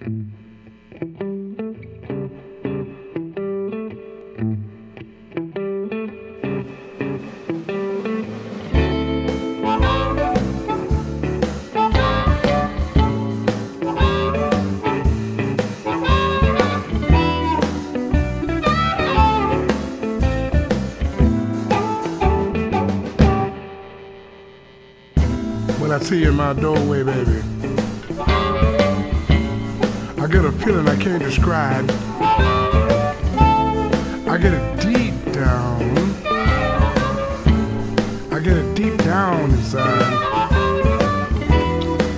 When I see you in my doorway, baby, get a feeling I can't describe. I get it deep down. I get it deep down inside.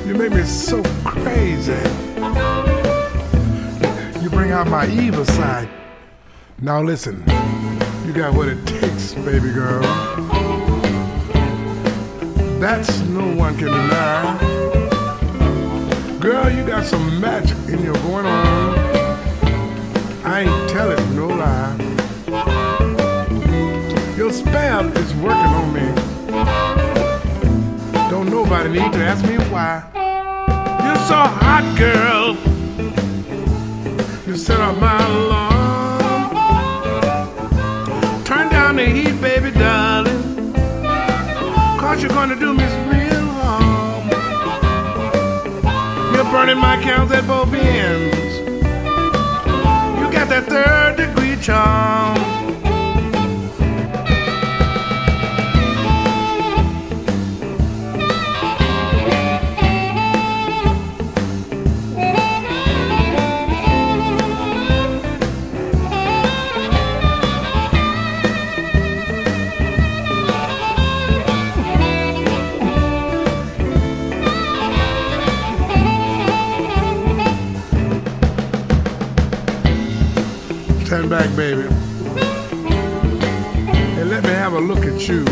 You make me so crazy. You bring out my evil side. Now listen, you got what it takes, baby girl. That's no one can deny. Girl, you got some magic in your going on. I ain't telling no lie. Your spell is working on me. Don't nobody need to ask me why. You're so hot, girl. You set off my alarm. Turn down the heat, baby, darling. Cause you're gonna burning my candles at both ends. You got that third degree charm. Stand back, baby. And let me have a look at you.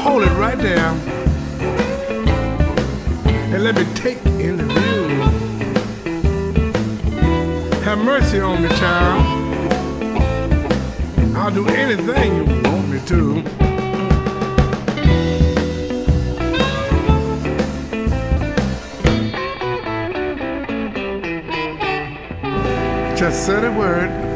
Hold it right there. And let me take in the view. Have mercy on me, child. I'll do anything you want me to. Just said a word.